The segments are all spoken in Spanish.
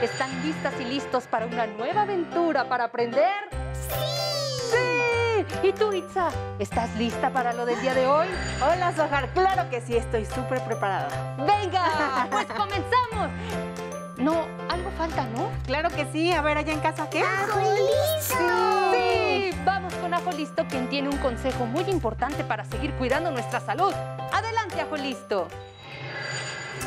¿Están listas y listos para una nueva aventura para aprender? ¡Sí! ¡Sí! ¿Y tú, Itza? ¿Estás lista para lo del día de hoy? Hola, Sojar. Claro que sí, estoy súper preparada. ¡Venga! ¡Pues comenzamos! No, algo falta, ¿no? Claro que sí. A ver, allá en casa, ¿qué? ¡Ajo listo! Sí, vamos con Ajo Listo, quien tiene un consejo muy importante para seguir cuidando nuestra salud. Adelante, Ajo Listo.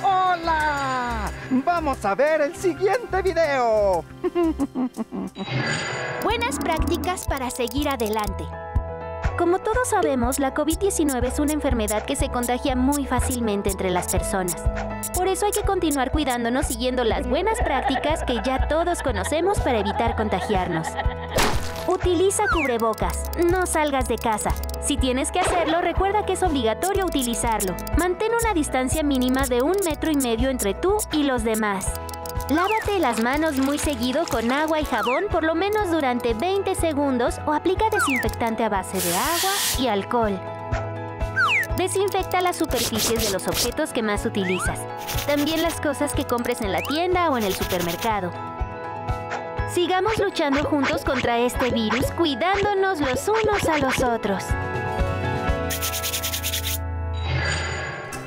¡Hola! Vamos a ver el siguiente video. Buenas prácticas para seguir adelante. Como todos sabemos, la COVID-19 es una enfermedad que se contagia muy fácilmente entre las personas. Por eso hay que continuar cuidándonos siguiendo las buenas prácticas que ya todos conocemos para evitar contagiarnos. Utiliza cubrebocas. No salgas de casa. Si tienes que hacerlo, recuerda que es obligatorio utilizarlo. Mantén una distancia mínima de un metro y medio entre tú y los demás. Lávate las manos muy seguido con agua y jabón por lo menos durante 20 segundos o aplica desinfectante a base de agua y alcohol. Desinfecta las superficies de los objetos que más utilizas. También las cosas que compres en la tienda o en el supermercado. Sigamos luchando juntos contra este virus, cuidándonos los unos a los otros.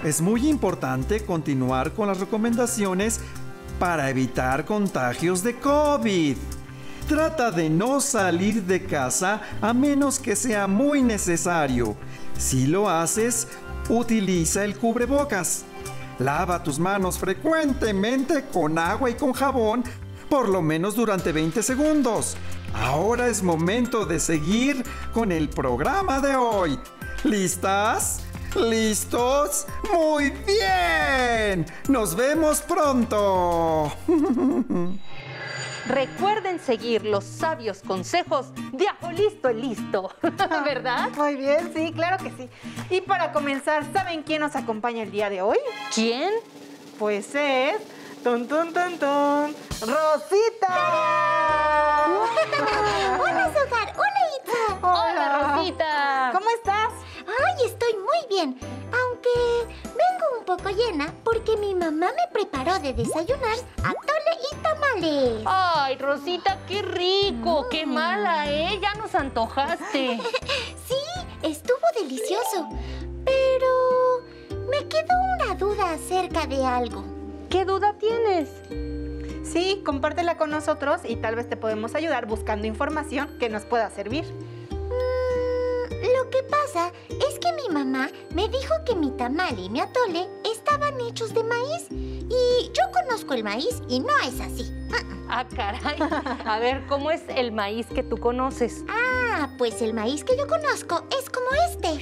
Es muy importante continuar con las recomendaciones para evitar contagios de COVID. Trata de no salir de casa a menos que sea muy necesario. Si lo haces, utiliza el cubrebocas. Lava tus manos frecuentemente con agua y con jabón, por lo menos durante 20 segundos. Ahora es momento de seguir con el programa de hoy. ¿Listas? ¿Listos? ¡Muy bien! ¡Nos vemos pronto! Recuerden seguir los sabios consejos de Ajo Listo el Listo, ¿verdad? Muy bien, sí, claro que sí. Y para comenzar, ¿saben quién nos acompaña el día de hoy? ¿Quién? Pues es... ¡Tun, tun, tun, tun! ¡Rosita! Hola, Sojar. Hola, Itza. Hola, Rosita. ¿Cómo estás? Ay, estoy muy bien. Aunque vengo un poco llena porque mi mamá me preparó de desayunar atole y tamales. Ay, Rosita, qué rico, qué mala, ¿eh? Ya nos antojaste. Sí, estuvo delicioso. Pero me quedó una duda acerca de algo. ¿Qué duda tienes? Sí, compártela con nosotros y tal vez te podemos ayudar buscando información que nos pueda servir. Mm, lo que pasa es que mi mamá me dijo que mi tamal y mi atole estaban hechos de maíz. Y yo conozco el maíz y no es así. Ah, caray. A ver, ¿cómo es el maíz que tú conoces? Ah, pues el maíz que yo conozco es como este.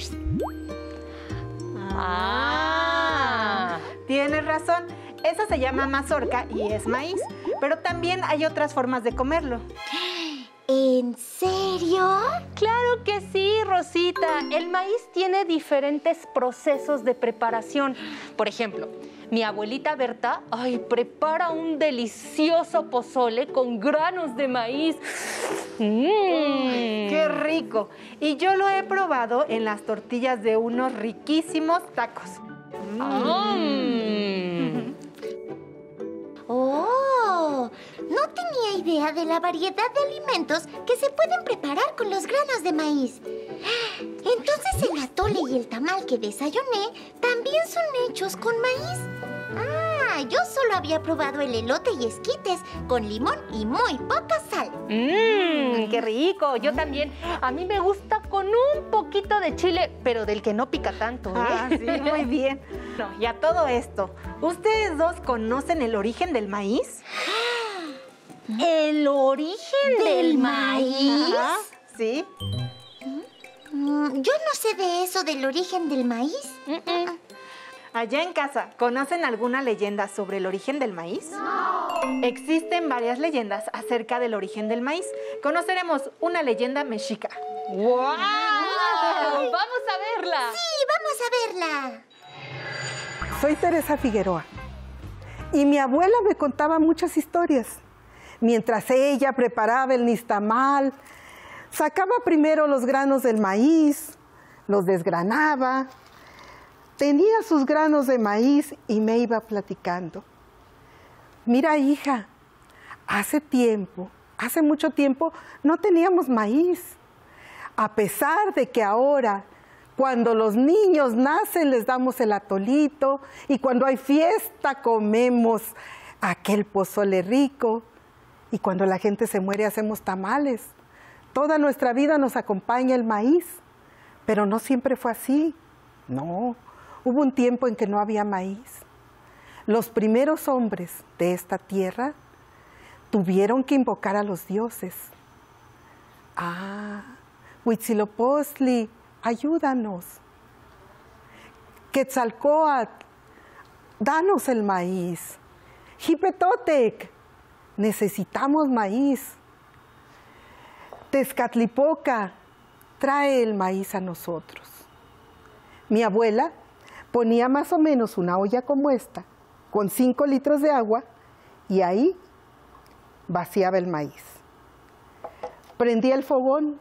Ah. Tienes razón. Esa se llama mazorca y es maíz. Pero también hay otras formas de comerlo. ¿En serio? Claro que sí, Rosita. El maíz tiene diferentes procesos de preparación. Por ejemplo, mi abuelita Berta, ay, prepara un delicioso pozole con granos de maíz. Mm. ¡Qué rico! Y yo lo he probado en las tortillas de unos riquísimos tacos. Mm. ¡Oh! No tenía idea de la variedad de alimentos que se pueden preparar con los granos de maíz. Entonces el atole y el tamal que desayuné también son hechos con maíz. Ah, yo solo había probado el elote y esquites con limón y muy poca sal. Mmm, qué rico. Yo también. A mí me gusta con un poquito de chile, pero del que no pica tanto, ¿eh? Ah, sí, muy bien. No, y a todo esto, ¿ustedes dos conocen el origen del maíz? ¿El origen del maíz? Ajá, ¿Sí? Mm, yo no sé de eso del origen del maíz. Allá en casa, ¿conocen alguna leyenda sobre el origen del maíz? Existen varias leyendas acerca del origen del maíz. Conoceremos una leyenda mexica. ¡Wow! ¡Vamos a verla! Sí, vamos a verla. Soy Teresa Figueroa y mi abuela me contaba muchas historias. Mientras ella preparaba el nistamal, sacaba primero los granos del maíz, los desgranaba, tenía sus granos de maíz y me iba platicando. mira hija, hace tiempo, hace mucho tiempo, no teníamos maíz. A pesar de que ahora, cuando los niños nacen, les damos el atolito y cuando hay fiesta comemos aquel pozole rico y cuando la gente se muere hacemos tamales. Toda nuestra vida nos acompaña el maíz, pero no siempre fue así. No, hubo un tiempo en que no había maíz. Los primeros hombres de esta tierra tuvieron que invocar a los dioses. Ah, Huitzilopochtli, ayúdanos. Quetzalcoatl, danos el maíz. Jipetotec, necesitamos maíz. Tezcatlipoca, trae el maíz a nosotros. Mi abuela ponía más o menos una olla como esta, con cinco litros de agua, y ahí vaciaba el maíz. Prendía el fogón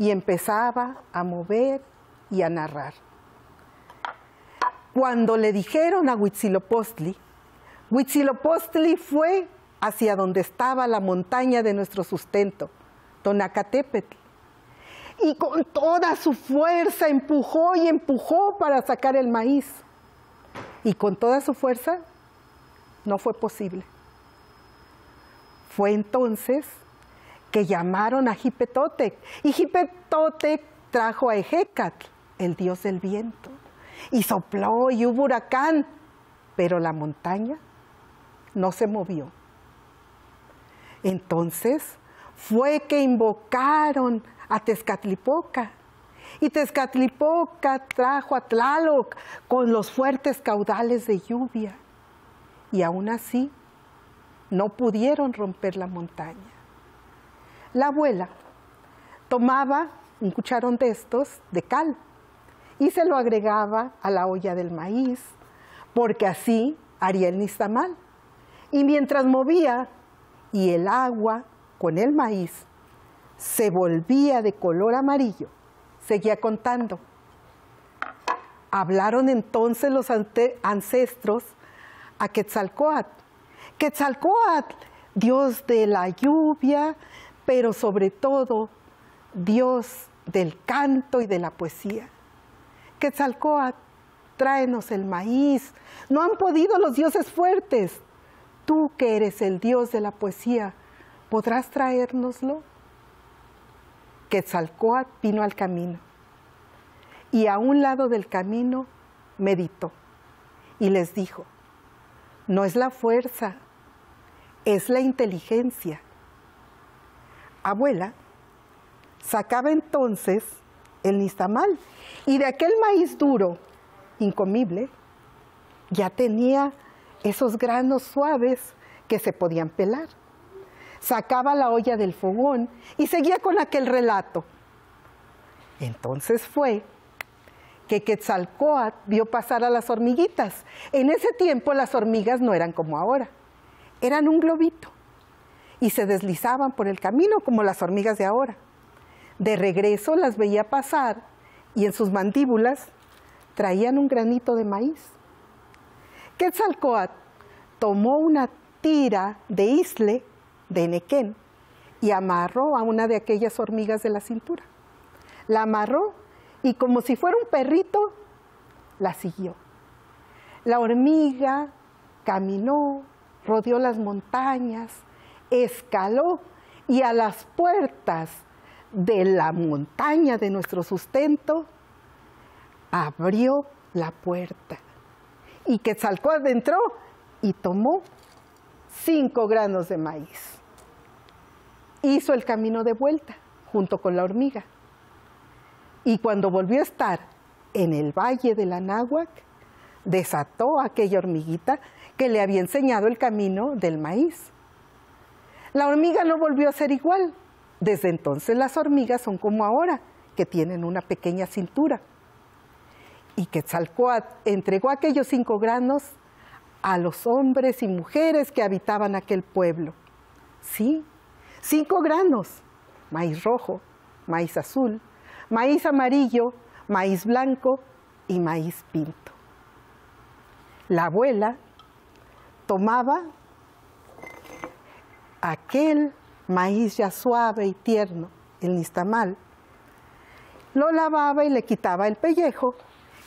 y empezaba a mover y a narrar. Cuando le dijeron a Huitzilopochtli, Huitzilopochtli fue hacia donde estaba la montaña de nuestro sustento, Tonacatépetl, y con toda su fuerza empujó y empujó para sacar el maíz. Y con toda su fuerza no fue posible. Fue entonces que llamaron a Jipetotec y Jipetotec trajo a Ejecatl, el dios del viento, y sopló y hubo huracán, pero la montaña no se movió. Entonces fue que invocaron a Tezcatlipoca. Y Tezcatlipoca trajo a Tlaloc con los fuertes caudales de lluvia. Y aún así no pudieron romper la montaña. La abuela tomaba un cucharón de estos de cal y se lo agregaba a la olla del maíz, porque así haría el nistamal. Y mientras movía y el agua con el maíz se volvía de color amarillo, seguía contando. Hablaron entonces los ancestros a Quetzalcoatl. Quetzalcoatl, Dios de la lluvia, pero sobre todo Dios del canto y de la poesía. Quetzalcoatl, tráenos el maíz. No han podido los dioses fuertes. Tú que eres el Dios de la poesía, ¿podrás traérnoslo? Quetzalcoatl vino al camino y a un lado del camino meditó y les dijo, no es la fuerza, es la inteligencia. Abuela sacaba entonces el nistamal y de aquel maíz duro, incomible, ya tenía esos granos suaves que se podían pelar sacaba la olla del fogón y seguía con aquel relato. Entonces fue que Quetzalcoatl vio pasar a las hormiguitas. En ese tiempo las hormigas no eran como ahora, eran un globito y se deslizaban por el camino como las hormigas de ahora. De regreso las veía pasar y en sus mandíbulas traían un granito de maíz. Quetzalcoatl tomó una tira de isle de Nequén y amarró a una de aquellas hormigas de la cintura. La amarró y como si fuera un perrito, la siguió. La hormiga caminó, rodeó las montañas, escaló y a las puertas de la montaña de nuestro sustento, abrió la puerta. Y Quetzalcóatl entró y tomó cinco granos de maíz hizo el camino de vuelta junto con la hormiga. Y cuando volvió a estar en el valle de la náhuac, desató a aquella hormiguita que le había enseñado el camino del maíz. La hormiga no volvió a ser igual. Desde entonces las hormigas son como ahora, que tienen una pequeña cintura. Y Quetzalcoatl entregó aquellos cinco granos a los hombres y mujeres que habitaban aquel pueblo. Sí, Cinco granos, maíz rojo, maíz azul, maíz amarillo, maíz blanco y maíz pinto. La abuela tomaba aquel maíz ya suave y tierno, el nistamal, lo lavaba y le quitaba el pellejo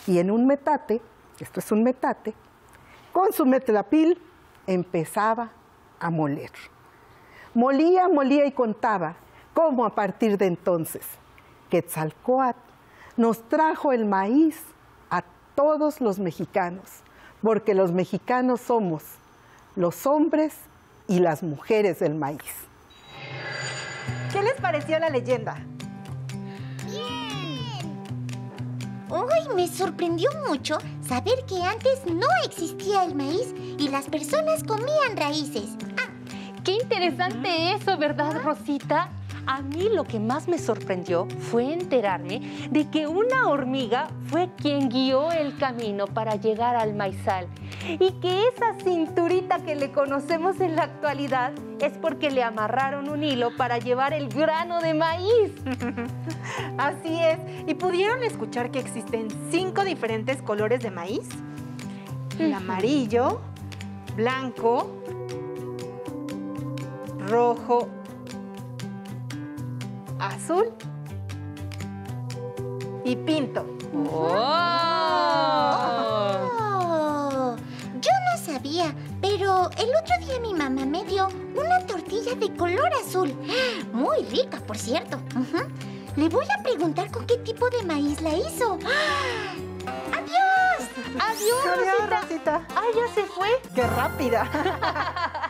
y en un metate, esto es un metate, con su metlapil empezaba a moler. Molía, molía y contaba cómo a partir de entonces Quetzalcoatl nos trajo el maíz a todos los mexicanos, porque los mexicanos somos los hombres y las mujeres del maíz. ¿Qué les pareció la leyenda? Uy, me sorprendió mucho saber que antes no existía el maíz y las personas comían raíces. Qué interesante eso, ¿verdad, Rosita? A mí lo que más me sorprendió fue enterarme de que una hormiga fue quien guió el camino para llegar al maizal y que esa cinturita que le conocemos en la actualidad es porque le amarraron un hilo para llevar el grano de maíz. Así es. ¿Y pudieron escuchar que existen cinco diferentes colores de maíz? El amarillo, blanco, rojo, azul y pinto. ¡Oh! Oh, yo no sabía, pero el otro día mi mamá me dio una tortilla de color azul. Muy rica, por cierto. Le voy a preguntar con qué tipo de maíz la hizo. ¡Adiós! ¡Adiós, Adiós, Rosita! Rosita. ¡Ay, ya se fue! ¡Qué rápida!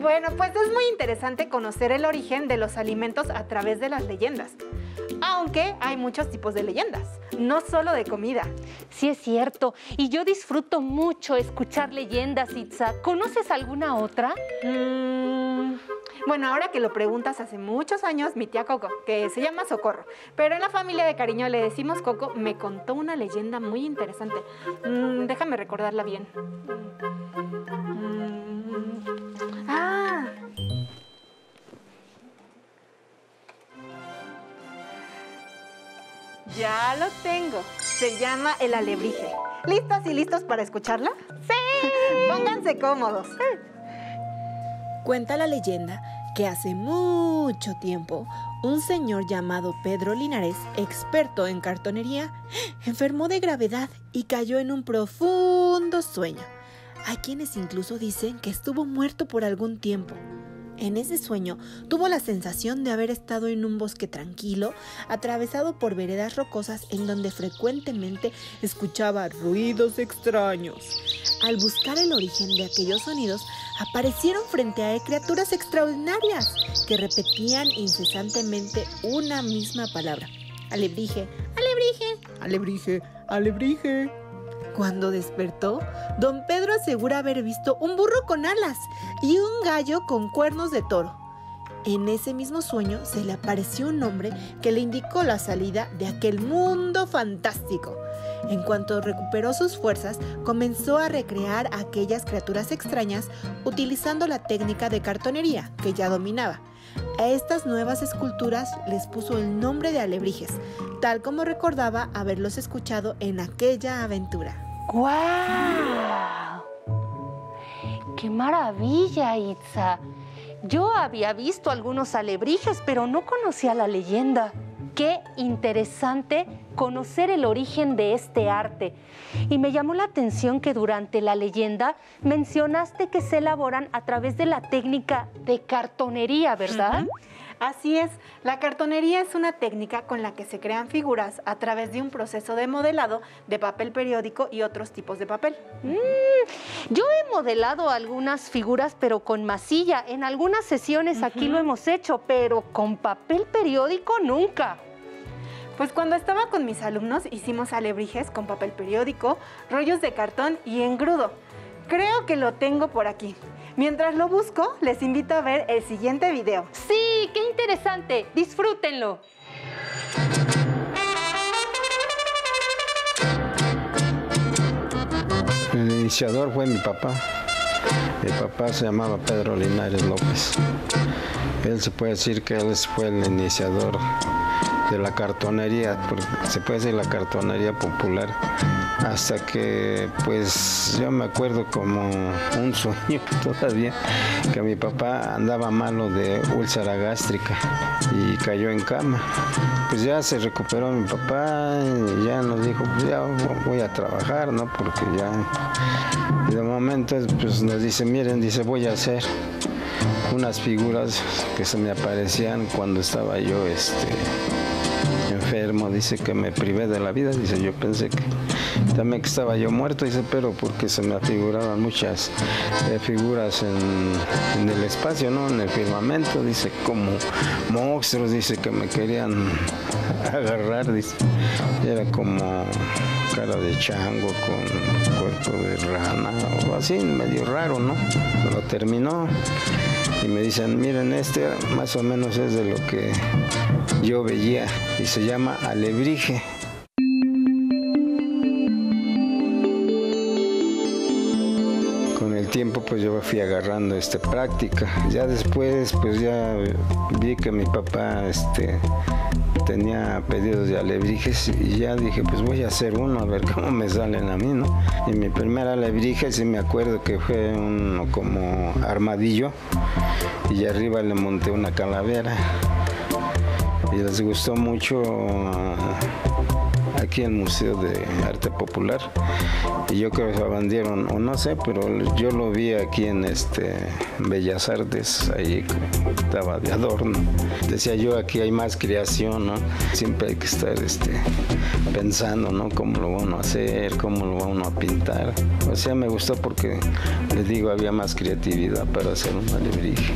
bueno, pues es muy interesante conocer el origen de los alimentos a través de las leyendas. Aunque hay muchos tipos de leyendas, no solo de comida. Sí es cierto, y yo disfruto mucho escuchar leyendas, Itza. ¿Conoces alguna otra? Mm, bueno, ahora que lo preguntas, hace muchos años mi tía Coco, que se llama Socorro, pero en la familia de cariño le decimos Coco, me contó una leyenda muy interesante. Mm, déjame recordarla bien. Mm, ah. Ya lo tengo. Se llama el alebrije. ¿Listos y listos para escucharla? ¡Sí! Pónganse cómodos. Cuenta la leyenda que hace mucho tiempo un señor llamado Pedro Linares, experto en cartonería, enfermó de gravedad y cayó en un profundo sueño. Hay quienes incluso dicen que estuvo muerto por algún tiempo. En ese sueño tuvo la sensación de haber estado en un bosque tranquilo, atravesado por veredas rocosas en donde frecuentemente escuchaba ruidos extraños. Al buscar el origen de aquellos sonidos, aparecieron frente a él criaturas extraordinarias que repetían incesantemente una misma palabra. Alebrije, alebrije, alebrije, alebrije. Cuando despertó, don Pedro asegura haber visto un burro con alas y un gallo con cuernos de toro. En ese mismo sueño se le apareció un hombre que le indicó la salida de aquel mundo fantástico. En cuanto recuperó sus fuerzas, comenzó a recrear aquellas criaturas extrañas utilizando la técnica de cartonería que ya dominaba. A estas nuevas esculturas les puso el nombre de alebrijes, tal como recordaba haberlos escuchado en aquella aventura. ¡Guau! ¡Qué maravilla, Itza! Yo había visto algunos alebrijes, pero no conocía la leyenda. Qué interesante conocer el origen de este arte. Y me llamó la atención que durante la leyenda mencionaste que se elaboran a través de la técnica de cartonería, ¿verdad? Así es, la cartonería es una técnica con la que se crean figuras a través de un proceso de modelado de papel periódico y otros tipos de papel. Yo he modelado algunas figuras, pero con masilla. En algunas sesiones aquí lo hemos hecho, pero con papel periódico nunca. Pues cuando estaba con mis alumnos hicimos alebrijes con papel periódico, rollos de cartón y engrudo. Creo que lo tengo por aquí. Mientras lo busco, les invito a ver el siguiente video. Sí, qué interesante. Disfrútenlo. El iniciador fue mi papá. Mi papá se llamaba Pedro Linares López. Él se puede decir que él fue el iniciador de la cartonería, se puede decir la cartonería popular, hasta que pues yo me acuerdo como un sueño todavía, que mi papá andaba malo de úlcera gástrica y cayó en cama. Pues ya se recuperó mi papá y ya nos dijo, pues ya voy a trabajar, ¿no? Porque ya... De momento pues nos dice, miren, dice, voy a hacer unas figuras que se me aparecían cuando estaba yo este, dice que me privé de la vida, dice yo pensé que también que estaba yo muerto, dice, pero porque se me afiguraban muchas eh, figuras en, el espacio, ¿no? En el firmamento, dice, como monstruos, dice que me querían agarrar, dice, era como cara de chango con cuerpo de rana o así, medio raro, ¿no? Lo terminó y me dicen, miren, este más o menos es de lo que yo veía y se llama alebrije. Con el tiempo pues yo fui agarrando este práctica. Ya después pues ya vi que mi papá este tenía pedidos de alebrijes y ya dije, pues voy a hacer uno a ver cómo me salen a mí, ¿no? Y mi primera alebrije sí me acuerdo que fue uno como armadillo y arriba le monté una calavera y les gustó mucho aquí en el Museo de Arte Popular. Y yo creo que se vendieron o no sé pero yo lo vi aquí en este Bellas Artes ahí estaba de adorno. Decía yo aquí hay más creación no siempre hay que estar este pensando no cómo lo van a hacer cómo lo van a pintar. O sea me gustó porque les digo había más creatividad para hacer un alebrije.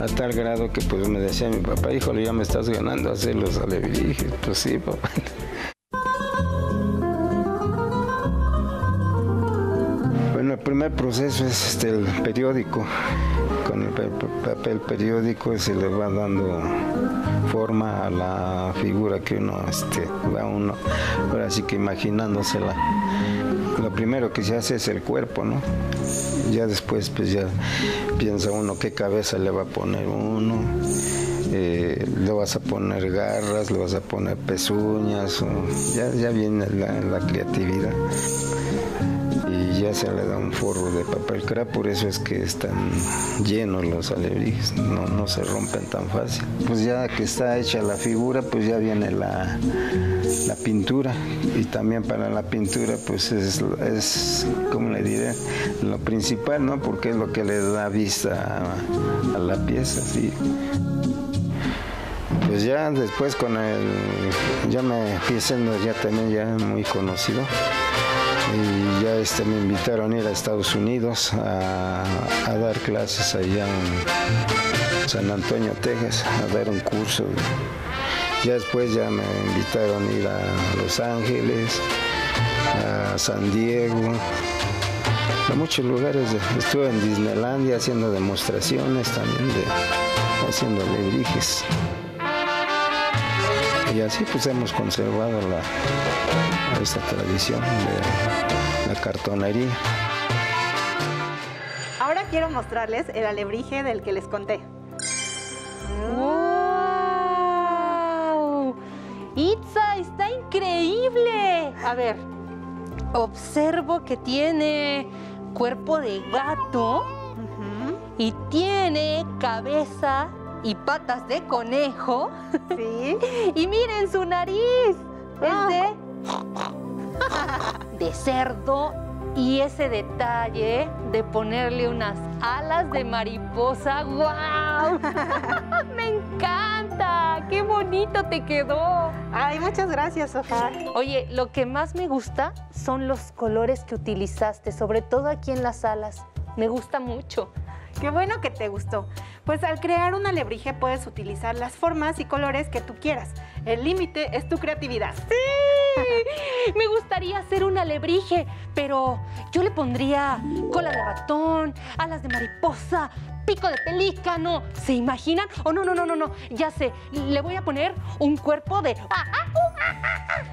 A tal grado que pues me decía mi papá, híjole, ya me estás ganando hacer los alebrijes. Pues sí, papá. Proceso es este, el periódico. Con el papel periódico se le va dando forma a la figura que uno este, va uno, ahora sí que imaginándosela. Lo primero que se hace es el cuerpo, ¿no? Ya después pues ya piensa uno qué cabeza le va a poner uno. Eh, le vas a poner garras, le vas a poner pezuñas, ya, ya viene la, creatividad ya se le da un forro de papel crack, por eso es que están llenos los alebrijes, no, no se rompen tan fácil. Pues ya que está hecha la figura, pues ya viene la, la pintura y también para la pintura pues es, es como le diré, lo principal, ¿no? Porque es lo que le da vista a, la pieza, sí. Pues ya después con el, ya me fui siendo ya también ya muy conocido y ya este, me invitaron a ir a Estados Unidos a, dar clases allá en San Antonio, Texas, a dar un curso. Ya después ya me invitaron a ir a Los Ángeles, a San Diego, a muchos lugares. Estuve en Disneylandia haciendo demostraciones también de haciendo alebrijes. Y así pues hemos conservado la, esta tradición de la cartonería. Ahora quiero mostrarles el alebrije del que les conté. Itza, está increíble. A ver, observo que tiene cuerpo de gato y tiene cabeza y patas de conejo. Sí. y miren su nariz. Es de, ah. de cerdo y ese detalle de ponerle unas alas de mariposa, ¡guau! ¡Me encanta! ¡Qué bonito te quedó! Ay, muchas gracias, Sofía. Oye, lo que más me gusta son los colores que utilizaste, sobre todo aquí en las alas. Me gusta mucho. Qué bueno que te gustó. Pues al crear un alebrije puedes utilizar las formas y colores que tú quieras. El límite es tu creatividad. ¡Sí! Me gustaría hacer un alebrije, pero yo le pondría cola de ratón, alas de mariposa, pico de pelícano. ¿Se imaginan? Oh, no, no, no, no, no. Ya sé. Le voy a poner un cuerpo de...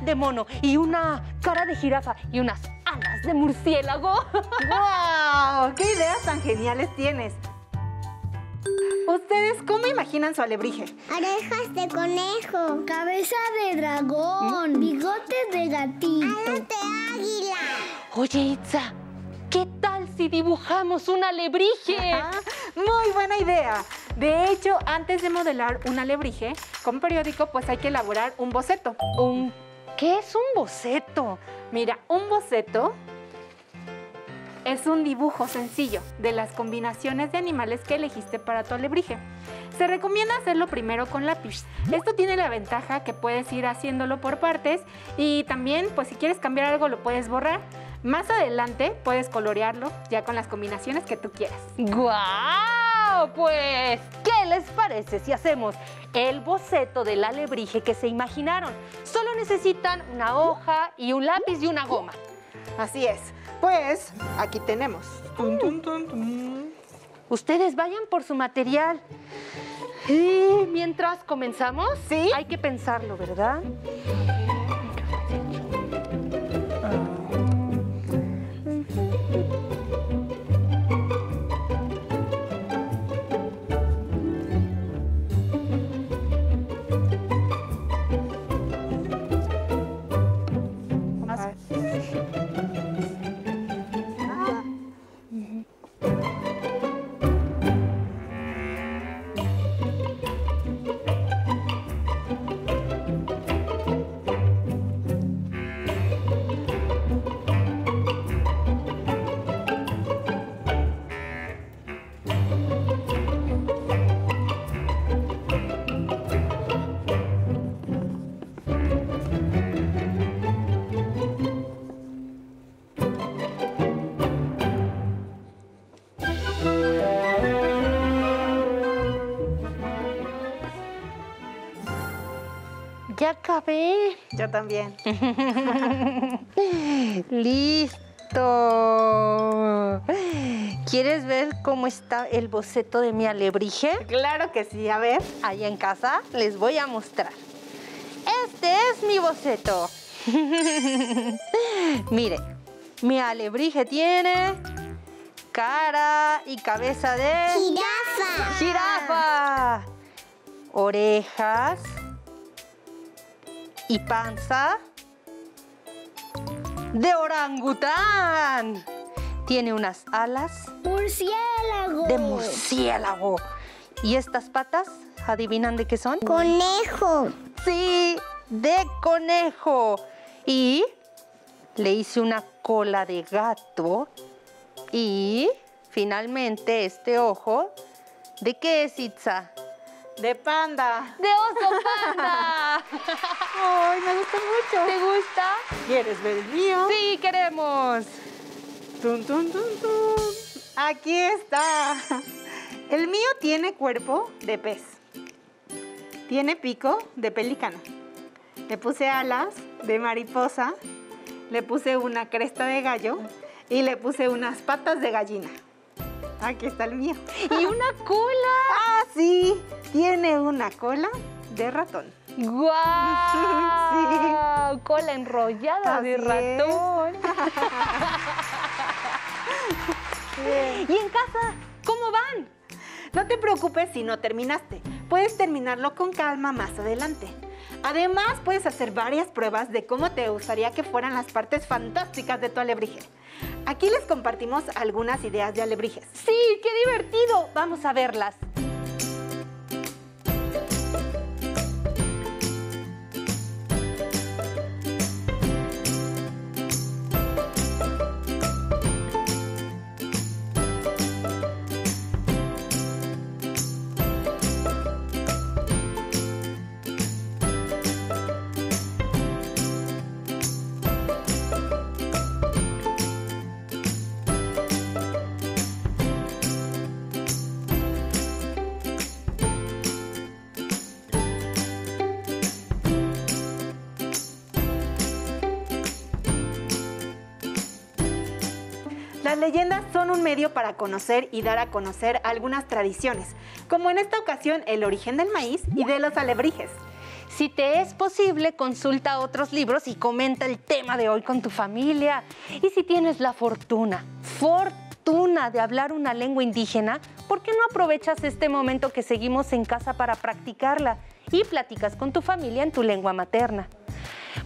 de mono y una cara de jirafa y unas alas de murciélago. ¡Wow! ¡Qué ideas tan geniales tienes! ¿Ustedes cómo imaginan su alebrije? Orejas de conejo. Cabeza de dragón. Bigotes de gatito. Alas de águila. Oye, Itza, ¿qué tal si dibujamos un alebrije? Ah, muy buena idea. De hecho, antes de modelar un alebrije con periódico, pues hay que elaborar un boceto. ¿Un qué es un boceto? Mira, un boceto es un dibujo sencillo de las combinaciones de animales que elegiste para tu alebrije. Se recomienda hacerlo primero con lápiz. Esto tiene la ventaja que puedes ir haciéndolo por partes y también, pues si quieres cambiar algo, lo puedes borrar. Más adelante puedes colorearlo ya con las combinaciones que tú quieras. ¡Guau! Pues, ¿qué les parece si hacemos el boceto del alebrije que se imaginaron? Solo necesitan una hoja y un lápiz y una goma. Así es. Pues aquí tenemos. Tun, tun, tun, tun. Ustedes vayan por su material. Y mientras comenzamos, ¿Sí? hay que pensarlo, ¿verdad? Yo también. Listo. ¿Quieres ver cómo está el boceto de mi alebrije? Claro que sí. A ver. Allá en casa les voy a mostrar. Este es mi boceto. Mire, mi alebrije tiene cara y cabeza de... Jirafa. Jirafa. Orejas. Y panza. De orangután. Tiene unas alas Murciélago. de murciélago. ¿Y estas patas? ¿Adivinan de qué son? Conejo. Sí, de conejo. Y le hice una cola de gato. Y finalmente este ojo. ¿De qué es Itza? De panda. ¡De oso panda! Ay, me gusta mucho. ¿Te gusta? ¿Quieres ver el mío? Sí, queremos. Tun, tun, tun, tun. Aquí está. El mío tiene cuerpo de pez. Tiene pico de pelícano. Le puse alas de mariposa. Le puse una cresta de gallo. Y le puse unas patas de gallina. Aquí está el mío. ¡Y una cola! Ah, sí. Tiene una cola de ratón. ¡Guau! Cola enrollada de Así es. ratón. ¿Y en casa? ¿Cómo van? No te preocupes si no terminaste. Puedes terminarlo con calma más adelante. Además, puedes hacer varias pruebas de cómo te gustaría que fueran las partes fantásticas de tu alebrije. Aquí les compartimos algunas ideas de alebrijes. Sí, qué divertido. Vamos a verlas. Las leyendas son un medio para conocer y dar a conocer algunas tradiciones, como en esta ocasión el origen del maíz y de los alebrijes. Si te es posible, consulta otros libros y comenta el tema de hoy con tu familia. Y si tienes la fortuna, fortuna de hablar una lengua indígena, ¿por qué no aprovechas este momento que seguimos en casa para practicarla y platicas con tu familia en tu lengua materna?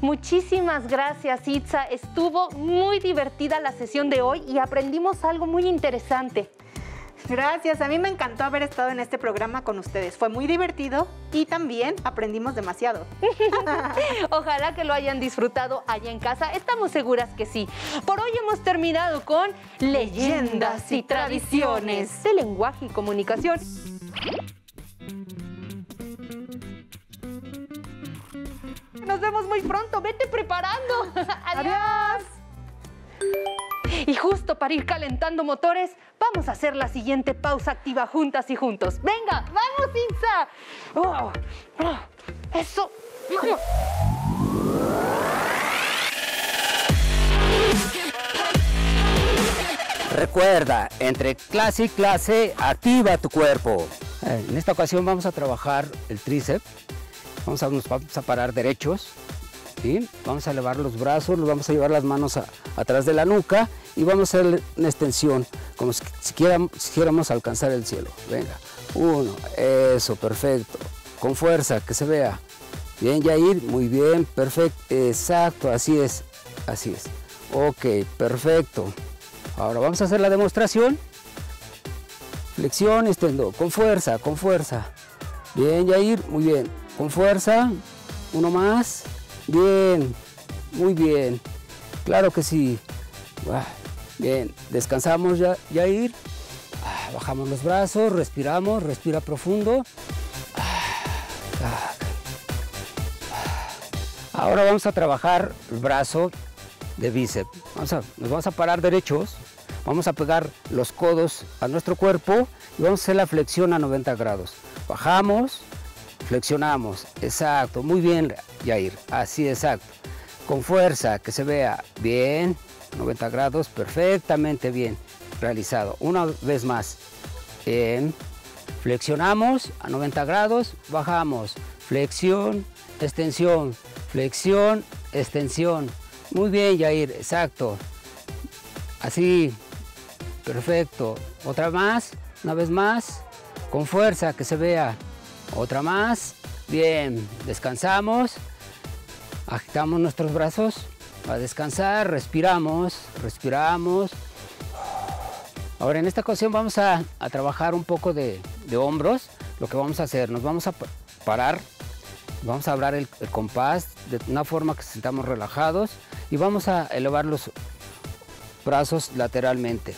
Muchísimas gracias, Itza. Estuvo muy divertida la sesión de hoy y aprendimos algo muy interesante. Gracias, a mí me encantó haber estado en este programa con ustedes. Fue muy divertido y también aprendimos demasiado. Ojalá que lo hayan disfrutado allá en casa. Estamos seguras que sí. Por hoy hemos terminado con Leyendas y Tradiciones de Lenguaje y Comunicación. Nos vemos muy pronto. Vete preparando. Adiós. Y justo para ir calentando motores, vamos a hacer la siguiente pausa activa juntas y juntos. Venga, vamos, Insa. Oh, oh, eso. Recuerda, entre clase y clase, activa tu cuerpo. Eh, En esta ocasión vamos a trabajar el tríceps. Vamos a, parar derechos. ¿sí? Vamos a elevar los brazos, nos vamos a llevar las manos a- atrás de la nuca y vamos a hacer una extensión, como si, si quisiéramos alcanzar el cielo. Venga, uno, eso, perfecto. Con fuerza, que se vea. Bien, Yair, muy bien, perfecto, exacto, así es, así es. Ok, perfecto. Ahora vamos a hacer la demostración. Flexión, extendo, con fuerza, con fuerza. Bien, Yair, muy bien. Con fuerza, uno más. Bien, muy bien. Claro que sí. Ah, Bien, descansamos, ya, Yair. Ah, Bajamos los brazos, respiramos, respira profundo. Ah, Ahora vamos a trabajar el brazo de bíceps. Vamos a- nos vamos a parar derechos, vamos a pegar los codos a nuestro cuerpo y vamos a hacer la flexión a 90 grados. Bajamos, flexionamos, exacto, muy bien Yair, así exacto. Con fuerza, que se vea bien, 90 grados, perfectamente bien realizado. Una vez más, flexionamos a 90 grados, bajamos, flexión, extensión, flexión, extensión. Muy bien, Yair, exacto. Así, perfecto. Otra más, una vez más, con fuerza, que se vea. Otra más, bien, descansamos, agitamos nuestros brazos a descansar, respiramos, respiramos. Ahora en esta ocasión vamos a, trabajar un poco de, hombros. Lo que vamos a hacer, nos vamos a pa- parar, vamos a hablar el, compás de una forma que sintamos relajados y vamos a elevar los brazos lateralmente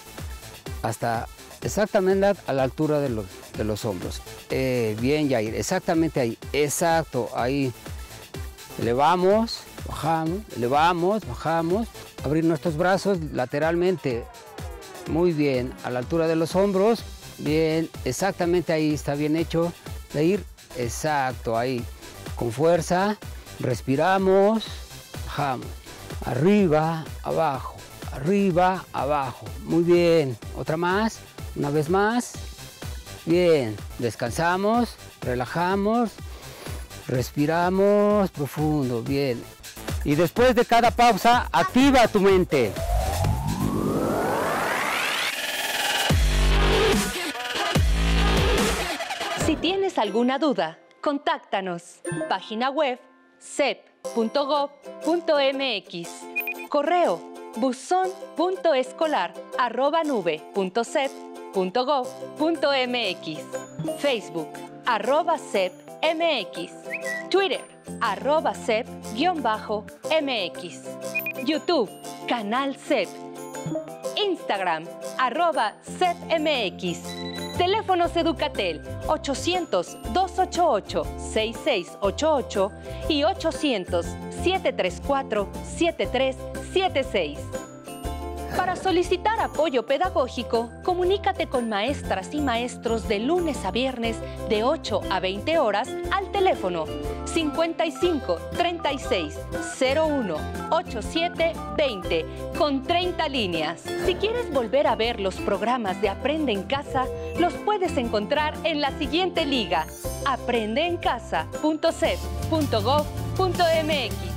hasta exactamente a- la altura de los, de los hombros. Eh, bien, Yair, exactamente ahí, exacto, ahí. Elevamos, bajamos, elevamos, bajamos. Abrir nuestros brazos lateralmente. Muy bien, a la altura de los hombros. Bien, exactamente ahí, está bien hecho. Yair, exacto, ahí. Con fuerza, respiramos, bajamos. Arriba, abajo, arriba, abajo. Muy bien, otra más, una vez más. Bien, descansamos, relajamos, respiramos profundo, bien. Y después de cada pausa, activa tu mente. Si tienes alguna duda, contáctanos. Página web cep.gov.mx. Correo buzón.escolar@nube.cep.gov.mx. Facebook arroba cepmx. Twitter arroba cep-mx. YouTube canal cep. Instagram, arroba CEPMX. Teléfonos Educatel 800-288-6688 y 800-734-7376. Para solicitar apoyo pedagógico, comunícate con maestras y maestros de lunes a viernes de 8 a 20 horas al teléfono 55 36 01 87 20 con 30 líneas. Si quieres volver a ver los programas de Aprende en Casa, los puedes encontrar en la siguiente liga: aprendeencasa.cep.gov.mx.